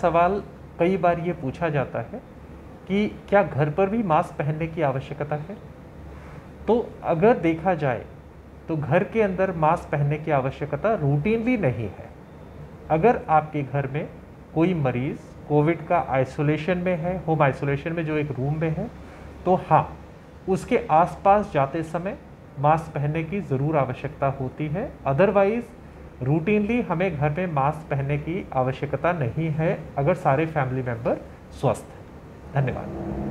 सवाल कई बार ये पूछा जाता है कि क्या घर पर भी मास्क पहनने की आवश्यकता है? तो अगर देखा जाए तो घर के अंदर मास्क पहनने की आवश्यकता रूटीनली नहीं है। अगर आपके घर में कोई मरीज़ कोविड का आइसोलेशन में है होम आइसोलेशन में जो एक रूम में है तो हाँ उसके आसपास जाते समय मास्क पहनने की ज़रूर आवश्यकता होती है। अदरवाइज़ रूटीनली हमें घर में मास्क पहनने की आवश्यकता नहीं है अगर सारे फैमिली मेंबर स्वस्थ हैं। धन्यवाद।